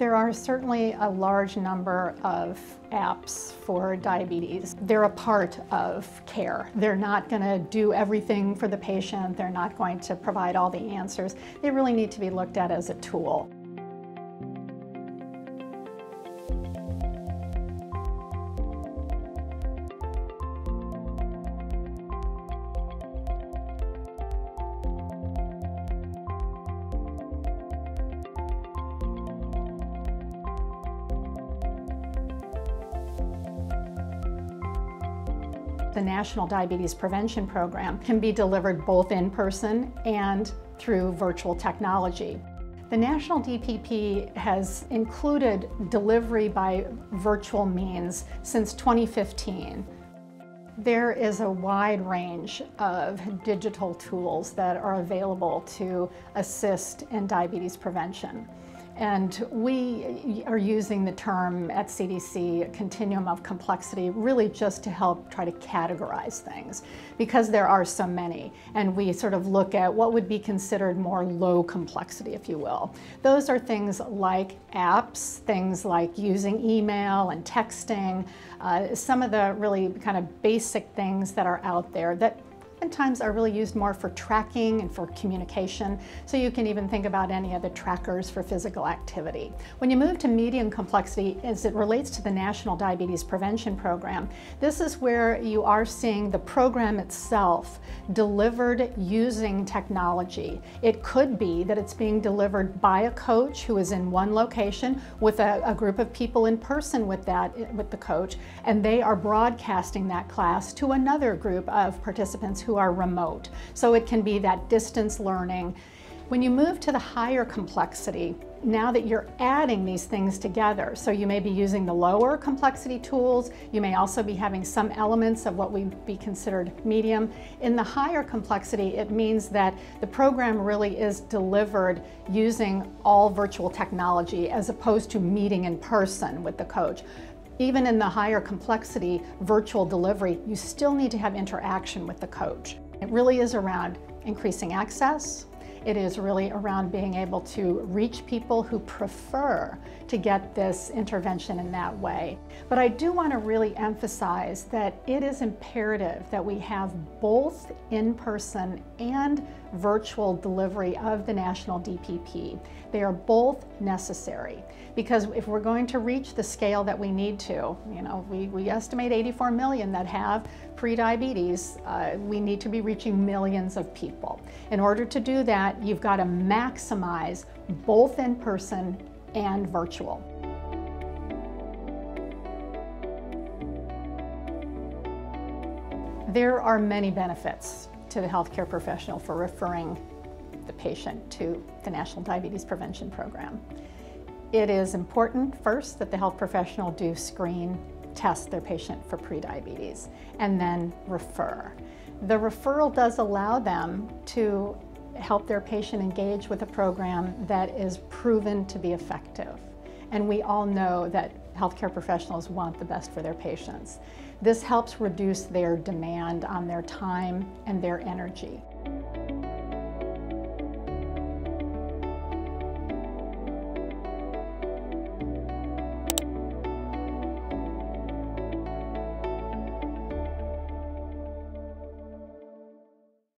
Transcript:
There are certainly a large number of apps for diabetes. They're a part of care. They're not going to do everything for the patient. They're not going to provide all the answers. They really need to be looked at as a tool. The National Diabetes Prevention Program can be delivered both in person and through virtual technology. The National DPP has included delivery by virtual means since 2015. There is a wide range of digital tools that are available to assist in diabetes prevention. And we are using the term at CDC, continuum of complexity, really just to help try to categorize things because there are so many. And we sort of look at what would be considered more low complexity, if you will. Those are things like apps, things like using email and texting, uh, some of the really kind of basic things that are out there that oftentimes are really used more for tracking and for communication. So you can even think about any of the trackers for physical activity. When you move to medium complexity as it relates to the National Diabetes Prevention Program, this is where you are seeing the program itself delivered using technology. It could be that it's being delivered by a coach who is in one location with a, a group of people in person with that with the coach, and they are broadcasting that class to another group of participants who are remote. So it can be that distance learning. When you move to the higher complexity, now that you're adding these things together, so you may be using the lower complexity tools, you may also be having some elements of what would be considered medium. In the higher complexity, it means that the program really is delivered using all virtual technology as opposed to meeting in person with the coach. Even in the higher complexity virtual delivery, you still need to have interaction with the coach. It really is around increasing access, it is really around being able to reach people who prefer to get this intervention in that way. But I do want to really emphasize that it is imperative that we have both in-person and virtual delivery of the national DPP. They are both necessary because if we're going to reach the scale that we need to, you know, we, we estimate 84 million that have prediabetes, uh, we need to be reaching millions of people. In order to do that, you've got to maximize both in person and virtual. There are many benefits to the healthcare professional for referring the patient to the National Diabetes Prevention Program. It is important first that the health professional do screen test their patient for prediabetes and then refer. The referral does allow them to help their patient engage with a program that is proven to be effective. And we all know that healthcare professionals want the best for their patients. This helps reduce their demand on their time and their energy.